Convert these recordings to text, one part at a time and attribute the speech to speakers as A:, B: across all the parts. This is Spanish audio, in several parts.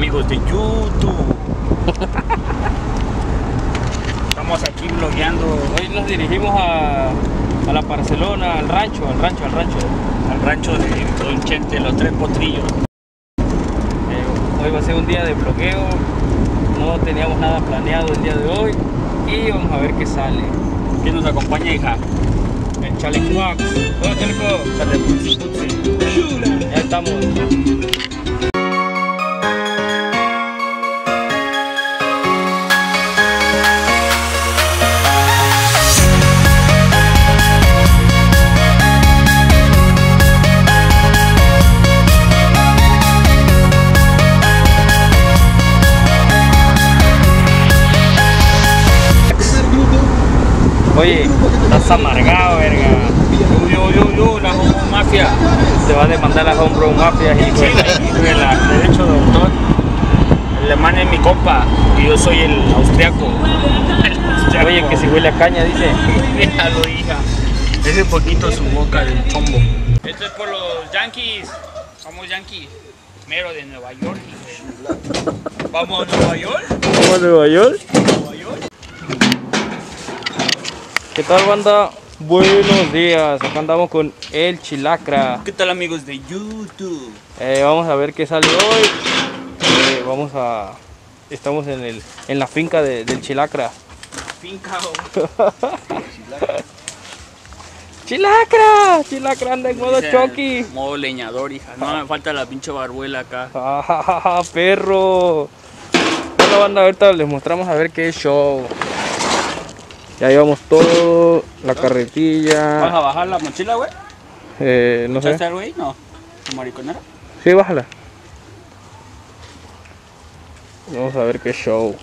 A: amigos de YouTube? Estamos aquí blogueando
B: Hoy nos dirigimos a, a la Barcelona, al rancho, al rancho, al rancho.
A: al rancho de Don Chente, los tres potrillos.
B: Eh, hoy va a ser un día de bloqueo, no teníamos nada planeado el día de hoy y vamos a ver qué sale.
A: ¿Quién nos acompaña, hija?
B: El Chaleco Box. Hola Chaleco.
A: Sale Putzi, Putzi.
B: Ya estamos. Oye, estás amargado, verga.
A: Yo, yo, yo, yo, la homo mafia.
B: Te va a demandar la Homebrew Mafia, hijo
A: Sí,
B: de la-
A: hijo de la derecho de autor. El alemán es mi compa y yo soy el austriaco. El
B: Oye, que si huele a caña, dice.
A: Déjalo, hija. Ese poquito su boca del chombo. Esto es por los Yankees. Somos Yankees. Mero de Nueva York. hijo ¿Vamos a Nueva York?
B: ¿Cómo Nueva York?
A: Nueva York.
B: ¿Qué tal, banda? Buenos días. Acá andamos con el Chilacra.
A: ¿Qué tal amigos de YouTube?
B: Eh, vamos a ver qué sale hoy. Eh, vamos a. Estamos en, el, en la finca de- del Chilacra.
A: Finca o
B: ¡Chilacra! Chilacra anda en modo choqui.
A: Modo leñador, hija. No me falta la pinche barbuela acá.
B: ¡Ah, perro! Bueno, banda, ahorita les mostramos a ver qué show. Ya llevamos todo, la
A: ¿Vas a
B: carretilla.
A: bajar la mochila, güey?
B: Eh, no sé.
A: ¿Echaste al güey? No. ¿Tu mariconera?
B: Sí, bájala. Vamos a ver qué show.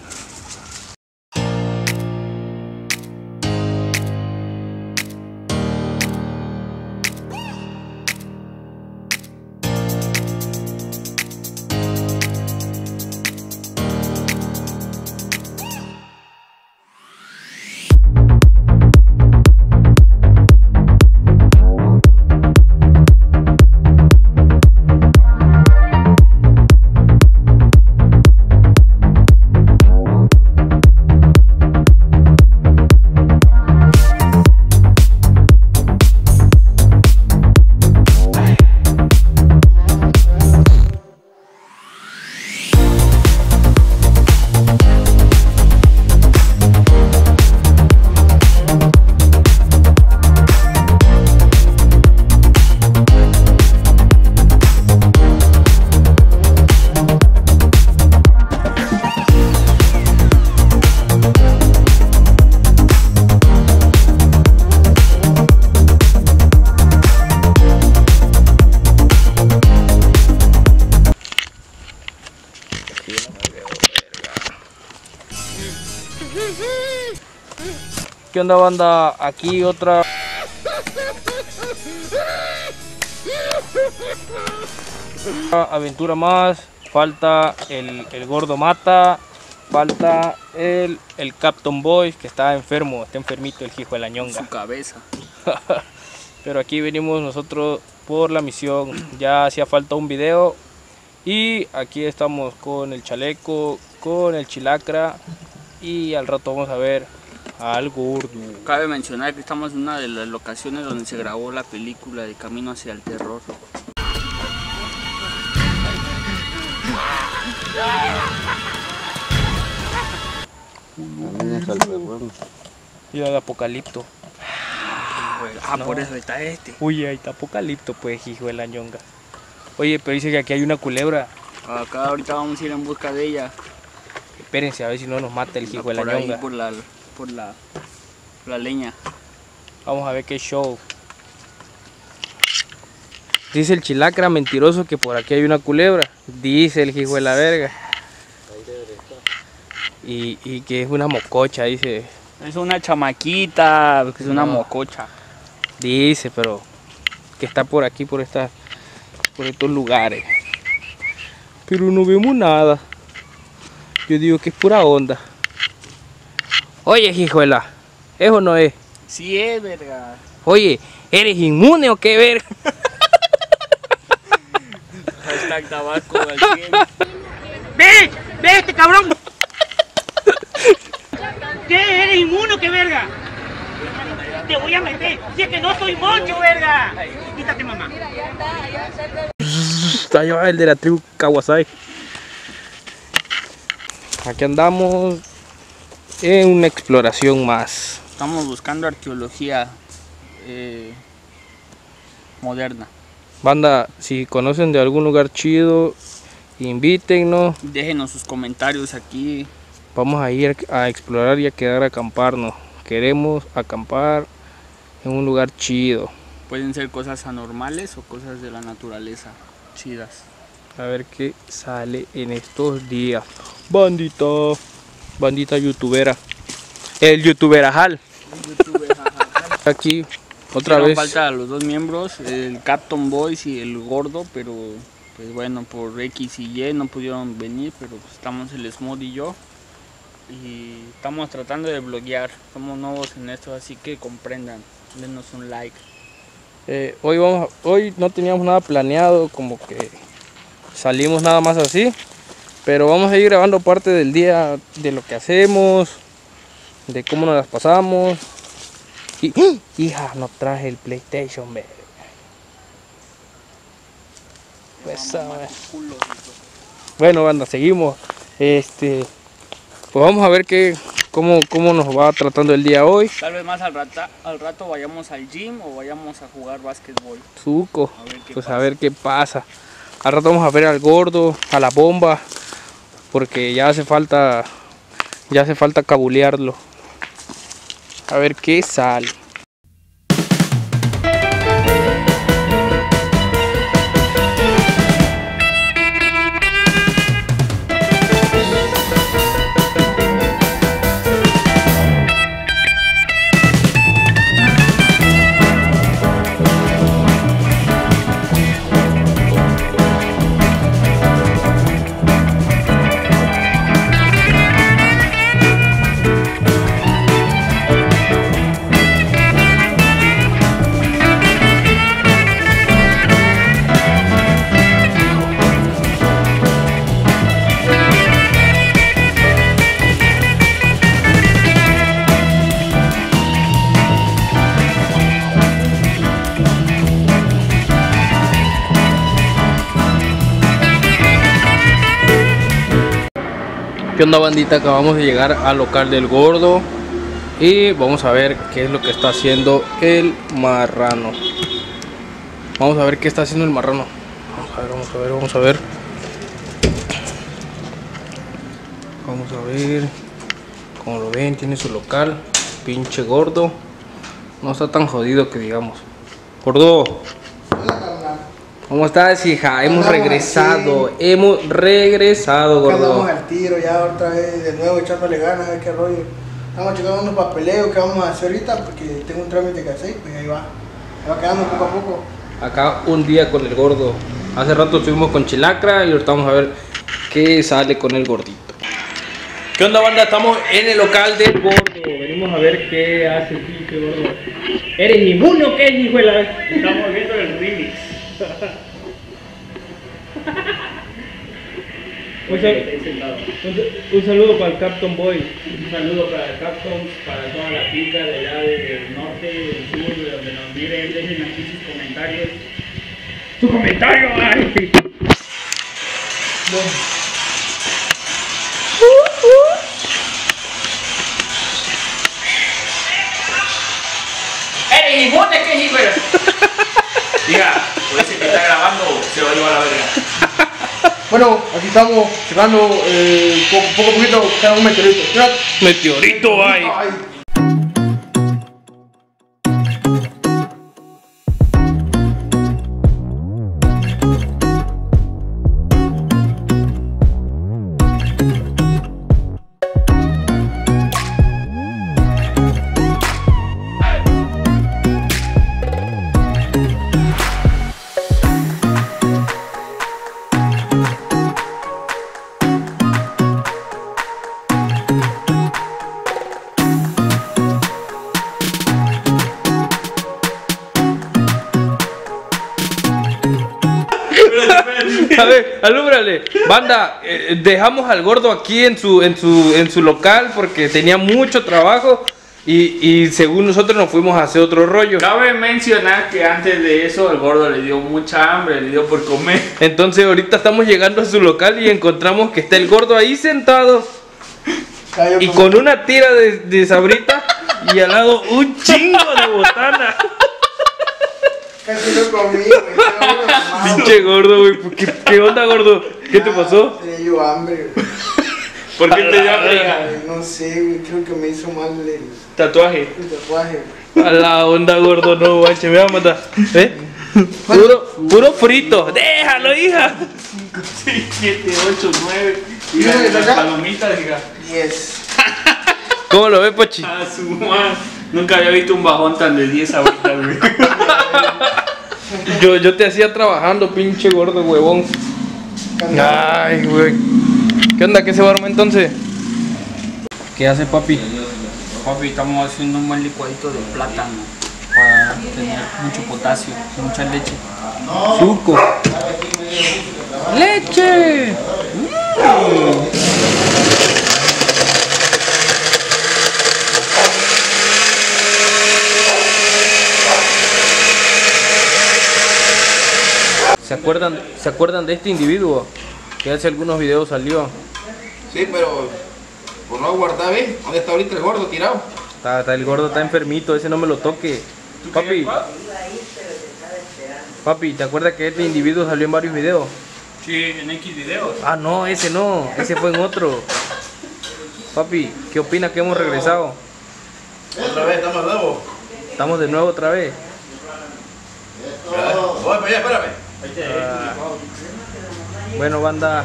B: ¿Qué onda banda? Aquí otra... Aventura más. Falta el, el gordo mata. Falta el, el Captain Boy que está enfermo, está enfermito el hijo de la ñonga.
A: Su cabeza.
B: Pero aquí venimos nosotros por la misión. Ya hacía falta un video. Y aquí estamos con el chaleco, con el chilacra. Y al rato vamos a ver al gordo.
A: Cabe mencionar que estamos en una de las locaciones donde se grabó la película de Camino hacia el Terror.
B: Y el apocalipto.
A: Ah, por eso está este.
B: Uy, ahí está apocalipto, pues, hijo de la ñonga. Oye, pero dice que aquí hay una culebra.
A: Acá ahorita vamos a ir en busca de ella.
B: Espérense a ver si no nos mata el hijo de la
A: por ahí, por la, por la, la leña.
B: Vamos a ver qué show. Dice el chilacra mentiroso que por aquí hay una culebra. Dice el hijo de la verga. Y, y que es una mococha, dice.
A: Es una chamaquita, es una mococha.
B: Dice, pero que está por aquí, por estas, por estos lugares. Pero no vemos nada. Yo digo que es pura onda. Oye, hijuela, eso no es.
A: Sí es, verga.
B: Oye, ¿eres inmune o qué ver?
A: Hashtag tabaco al 100. ¡Ve! ¡Ve este cabrón! ¿Qué eres inmuno, qué verga? Te voy a meter. Si es que no soy moncho, verga. Quítate, mamá.
B: Está llevado el de la tribu Kawasai. Aquí andamos en una exploración más.
A: Estamos buscando arqueología eh, moderna.
B: Banda, si conocen de algún lugar chido, invítennos.
A: Déjenos sus comentarios aquí.
B: Vamos a ir a explorar y a quedar a acamparnos. Queremos acampar en un lugar chido.
A: Pueden ser cosas anormales o cosas de la naturaleza chidas.
B: A ver qué sale en estos días. Bandita, bandita youtubera. El youtuberajal. Aquí otra
A: Hicieron
B: vez.
A: falta los dos miembros, el Captain Boys y el Gordo, pero pues bueno, por X y Y no pudieron venir, pero pues, estamos el Smod y yo. Y estamos tratando de bloguear, somos nuevos en esto, así que comprendan, denos un like.
B: Eh, hoy vamos, a- hoy no teníamos nada planeado, como que salimos nada más así, pero vamos a ir grabando parte del día de lo que hacemos, de cómo nos las pasamos. Y ¡Ah! hija, no traje el PlayStation, ve. Pues, a. Bueno, banda, seguimos. Este, pues vamos a ver qué, cómo, cómo nos va tratando el día hoy.
A: Tal vez más al, rata- al rato vayamos al gym o vayamos a jugar básquetbol.
B: Suco.
A: A ver qué
B: pues a
A: pasa.
B: ver qué pasa. Al rato vamos a ver al gordo, a la bomba, porque ya hace falta, ya hace falta cabulearlo. A ver qué sale. ¿Qué onda bandita? Acabamos de llegar al local del gordo y vamos a ver qué es lo que está haciendo el marrano. Vamos a ver qué está haciendo el marrano. Vamos a ver, vamos a ver, vamos a ver. Vamos a ver. Como lo ven, tiene su local. Pinche gordo. No está tan jodido que digamos. Gordo. ¿Cómo estás, hija? Hemos
C: Andamos
B: regresado. Hemos regresado, gordo.
C: al tiro ya otra vez de nuevo echándole ganas a ver qué rollo. Estamos checando unos papeleos que vamos a hacer ahorita porque tengo un trámite que hacer, pues ahí va. Ahí va quedando poco a poco.
B: Acá un día con el gordo. Hace rato estuvimos con Chilacra y ahorita vamos a ver qué sale con el gordito. ¿Qué onda banda? Estamos en el local del gordo. Venimos a ver qué hace el gordo. ¿Eres inmune o qué, hijo de la...
A: Estamos viendo el remix.
B: Un, sal- un- un saludo para el Captain Boy.
A: Un saludo para el Capcom, para toda la pica de allá del norte, del sur, de donde nos miren, dejen aquí sus comentarios. ¡Tu comentario! ¡Ay! ¡Eres grabando se lo lleva a la verga.
C: Bueno, aquí estamos checando eh, poco, a poquito cada un meteorito.
B: Meteorito hay.
C: Ay.
B: Ver, alúmbrale. Banda, eh, dejamos al gordo aquí en su, en su, en su local porque tenía mucho trabajo y, y según nosotros nos fuimos a hacer otro rollo.
A: Cabe mencionar que antes de eso el gordo le dio mucha hambre, le dio por comer.
B: Entonces ahorita estamos llegando a su local y encontramos que está el gordo ahí sentado y con una tira de, de sabrita y al lado un chingo de botana.
C: Casi lo comí, güey.
B: Pinche gordo, güey. ¿Qué, qué onda, gordo? ¿Qué te pasó?
C: Tenía yo hambre, güey.
A: ¿Por qué te dio hambre?
C: No sé, güey. Creo que me hizo mal el,
A: Tatuaje.
C: el tatuaje, güey.
B: A la onda, gordo, no, guache, me va a matar. ¿Eh? Puro, puro frito. Déjalo, hija.
A: 6, 7, 8, 9.
C: ¿Y
A: Diga,
C: uno que
A: las palomitas, diga.
C: Diez.
B: ¿Cómo lo ves, Pochi?
A: A su madre. Nunca había visto un bajón tan de 10 ahorita, güey.
B: Yo, yo te hacía trabajando, pinche gordo, huevón. Ay, güey. ¿Qué onda? ¿Qué se va a armar entonces? ¿Qué hace, papi?
A: Papi, estamos haciendo un buen licuadito de plátano para tener mucho potasio, mucha leche.
B: Suco. ¡Leche! ¿Se acuerdan, ¿Se acuerdan de este individuo? Que hace algunos videos salió.
D: Sí, pero por no guardar, ¿ves? ¿Dónde está ahorita el gordo tirado?
B: Está, está el gordo, está enfermito, ese no me lo toque. Papi. Papi, ¿te acuerdas que este individuo salió en varios videos?
A: Sí, en X videos.
B: Ah, no, ese no, ese fue en otro. Papi, ¿qué opinas que hemos regresado?
D: Otra vez, estamos nuevos.
B: Estamos de nuevo otra vez.
D: Voy para allá, espérame.
B: Bueno, banda,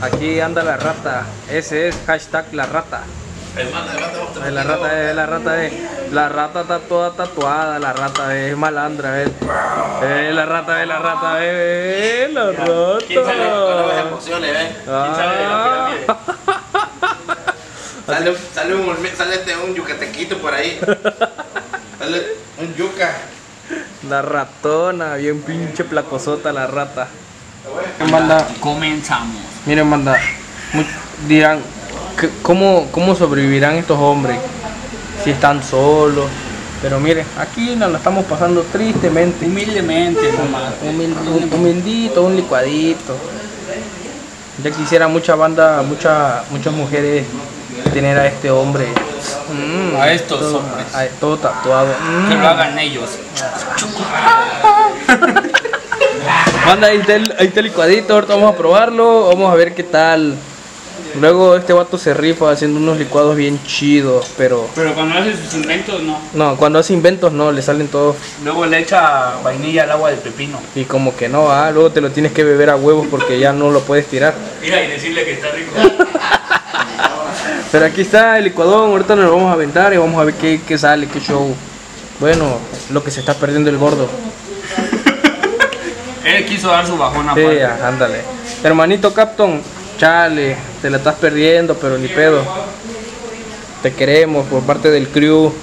B: aquí anda la rata. Ese es hashtag la rata. Eh, La rata es, la rata es, la rata está toda tatuada, la rata es malandra, es, eh, la rata es, la rata es, la
D: ¿Quién sale con las
B: rata.
D: emociones, ves?
B: Ah.
D: Sale, sale, un, sale este, un yucatequito por ahí. Sale un yuca.
B: La ratona, bien pinche placosota la rata. Manda,
A: Comenzamos.
B: miren, manda, mu- dirán, ¿qué- ¿cómo, ¿cómo sobrevivirán estos hombres si están solos? Pero miren, aquí nos la estamos pasando tristemente.
A: Humildemente nomás.
B: Humil- un humildito, un licuadito. Ya quisiera mucha banda, mucha, muchas mujeres tener a este hombre. Mm,
A: A estos
B: todo,
A: hombres.
B: a- todo tatuado. Mm.
A: Que lo hagan ellos.
B: Banda, ahí está, el, ahí está el licuadito, ahorita vamos a probarlo, vamos a ver qué tal. Luego este vato se rifa haciendo unos licuados bien chidos, pero
A: Pero cuando hace sus inventos, no.
B: no, cuando hace inventos no, le salen todos
A: Luego le echa vainilla al agua de pepino.
B: y como que no, ah, luego te lo tienes que beber a huevos porque ya no lo puedes tirar.
A: Mira y decirle que está rico.
B: Pero aquí está el licuadón, ahorita nos lo vamos a aventar y vamos a ver qué, qué sale, qué show. Bueno, lo que se está perdiendo el gordo.
A: Él quiso dar su bajón
B: Sí,
A: aparte.
B: ah, ándale. Hermanito Capton, chale, te la estás perdiendo, pero ni pedo. Te queremos por parte del crew.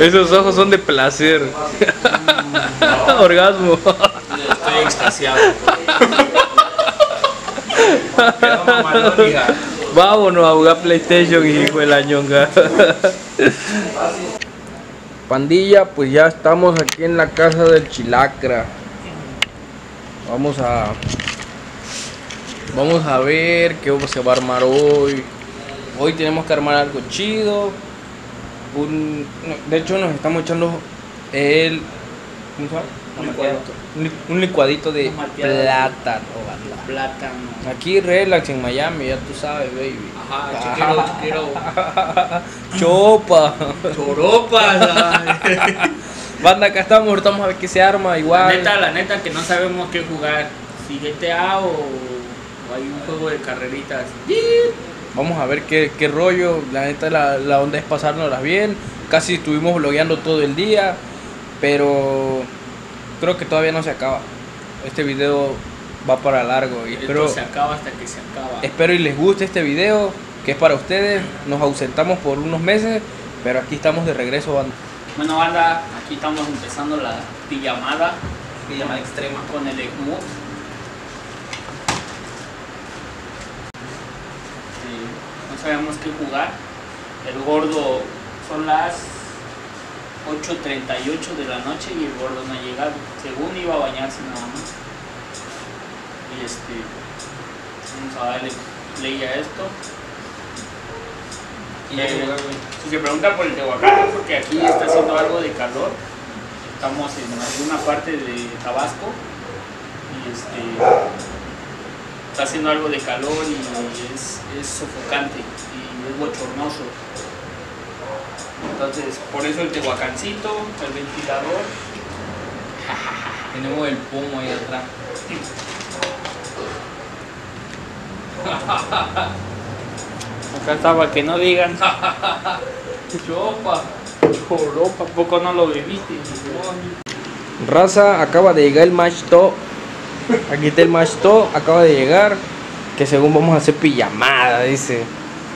B: Esos ojos son de placer. Orgasmo.
A: Estoy extasiado. Quedó mamalón, hija.
B: Vámonos a jugar PlayStation, hijo de la ñonga. Pandilla, pues ya estamos aquí en la casa del Chilacra. Vamos a. Vamos a ver qué se va a armar hoy. Hoy tenemos que armar algo chido. Un, de hecho, nos estamos echando el. ¿Cómo se?
A: Un licuadito.
B: Un li- Un licuadito de plátano, banda.
A: Plátano.
B: Aquí relax en Miami, ya tú sabes, baby.
A: Ajá, chiquero, chiquero.
B: Chopa.
A: Choropas.
B: Banda, acá estamos, ahorita vamos a ver qué se arma
A: La
B: igual.
A: neta, la neta que no sabemos qué jugar. Si GTA o, o hay un juego de carreritas.
B: Vamos a ver qué, qué rollo. La neta, la, la onda es pasárnoslas bien. Casi estuvimos blogueando todo el día. Pero creo que todavía no se acaba. Este video va para largo. Y espero,
A: Esto se acaba hasta que se acaba.
B: espero y les guste este video. que es para ustedes. Nos ausentamos por unos meses, pero aquí estamos de regreso, banda.
A: Bueno, banda, aquí estamos empezando la pijamada
B: Pijamada extrema.
A: con el ECMUT. Eh, no sabíamos qué jugar. El gordo son las 8.38 de la noche y el gordo no ha llegado. Según iba a bañarse nada más. Y este. Vamos a darle play a esto.
B: Y.
A: Si se pregunta por el Tehuacán, porque aquí está haciendo algo de calor. Estamos en alguna parte de Tabasco y este está haciendo algo de calor y es, es sofocante y es bochornoso. Entonces, por eso el tehuacancito, el ventilador.
B: Tenemos el pomo ahí atrás.
A: Acá estaba que no digan,
B: Chopa.
A: Europa, poco no lo bebiste?
B: Raza, acaba de llegar el match to. Aquí está el match to, acaba de llegar. Que según vamos a hacer pijamada, dice.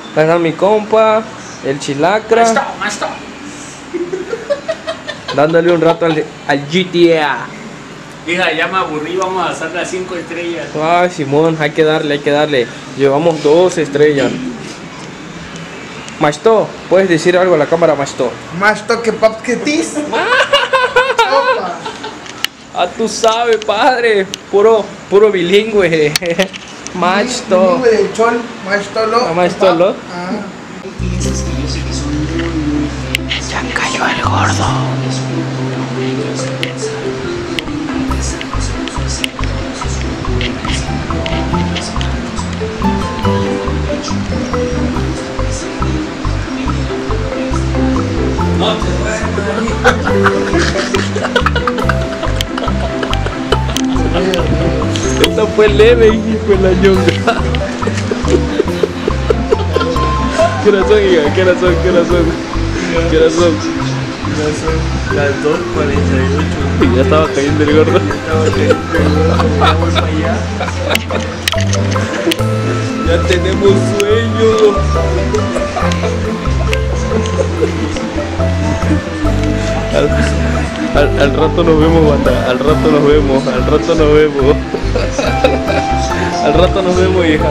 B: Está mi compa, el chilacra,
A: Maestro, maestro.
B: dándole un rato al, al GTA.
A: Hija, ya me aburrí, vamos a hacer las 5 estrellas.
B: Ay, Simón, hay que darle, hay que darle. Llevamos dos estrellas. Masto, ¿puedes decir algo a la cámara, Masto?
C: Más toque pap que tis.
B: Ah, tú sabes, padre. Puro, puro bilingüe. Masto.
C: Bilingüe del chol, maestolo.
B: Ah, maestolo.
C: Ah.
B: Esta fue leve, hijo de la ñonga. ¿Qué razón, hija? ¿Qué razón? ¿Qué razón? ¿Qué razón?
E: Las 2.48.
B: Y ya estaba cayendo el gordo. Ya tenemos sueño. Al, al- al rato nos vemos, banda. Al rato nos vemos. Al rato nos vemos. Al rato nos vemos, hija.